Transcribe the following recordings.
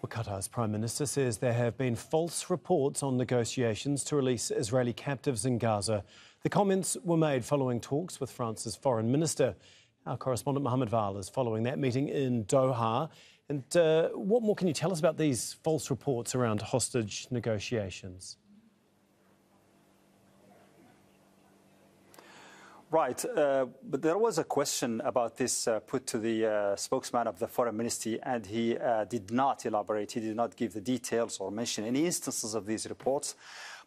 Well, Qatar's Prime Minister says there have been false reports on negotiations to release Israeli captives in Gaza. The comments were made following talks with France's Foreign Minister. Our correspondent Mohammed Vall is following that meeting in Doha. And uh, what more can you tell us about these false reports around hostage negotiations? Right, uh, but there was a question about this uh, put to the uh, spokesman of the foreign ministry, and he uh, did not elaborate. He did not give the details or mention any instances of these reports.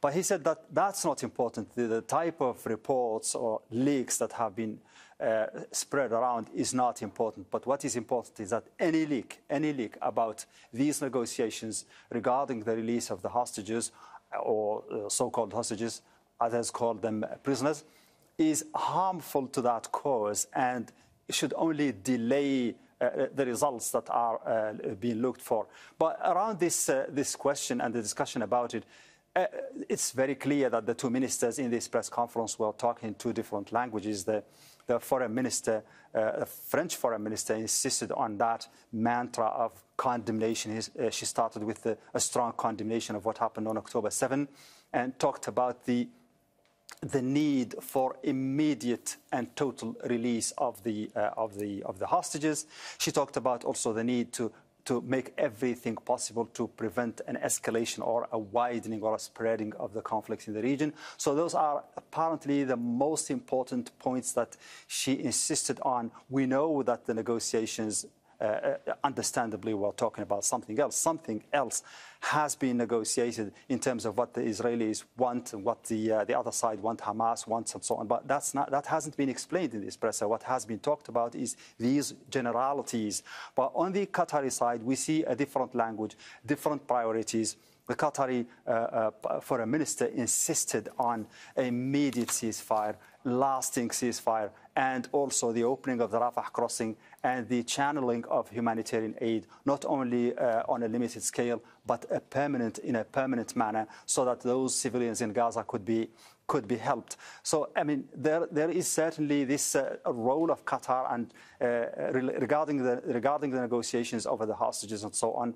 But he said that that's not important. The, the type of reports or leaks that have been uh, spread around is not important. But what is important is that any leak, any leak about these negotiations regarding the release of the hostages or uh, so-called hostages, others call them prisoners, is harmful to that cause and should only delay uh, the results that are uh, being looked for. But around this, uh, this question and the discussion about it, uh, it's very clear that the two ministers in this press conference were talking two different languages. The, the foreign minister, uh, the French foreign minister, insisted on that mantra of condemnation. His, uh, she started with a strong condemnation of what happened on October 7 and talked about the the need for immediate and total release of the, uh, of, the, of the hostages. She talked about also the need to, to make everything possible to prevent an escalation or a widening or a spreading of the conflict in the region. So those are apparently the most important points that she insisted on. We know that the negotiations uh, understandably, we're talking about something else. Something else has been negotiated in terms of what the Israelis want and what the, uh, the other side want, Hamas wants, and so on. But that's not, that hasn't been explained in this press. What has been talked about is these generalities. But on the Qatari side, we see a different language, different priorities. The Qatari uh, uh, foreign minister insisted on immediate ceasefire, lasting ceasefire, and also the opening of the Rafah crossing and the channeling of humanitarian aid, not only uh, on a limited scale, but a permanent, in a permanent manner, so that those civilians in Gaza could be could be helped. So, I mean, there, there is certainly this uh, role of Qatar and uh, regarding the regarding the negotiations over the hostages and so on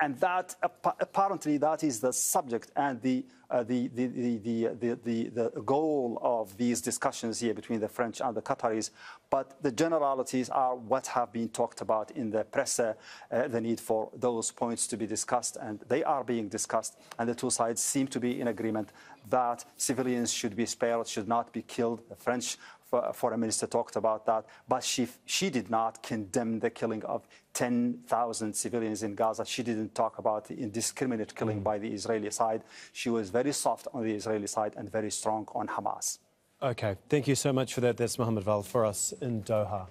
and that apparently that is the subject and the, uh, the, the, the, the, the, goal of these discussions here between the French and the Qataris. But the generalities are what have been talked about in the press, uh, the need for those points to be discussed, and they are being discussed. And the two sides seem to be in agreement that civilians should be spared, should not be killed. The French foreign minister talked about that, but she, she did not condemn the killing of 10,000 civilians in Gaza. She didn't talk about the indiscriminate killing mm. by the Israeli side. She was very soft on the Israeli side and very strong on Hamas. Okay, thank you so much for that. That's Mohammed Vall for us in Doha.